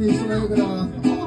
你说一个呢？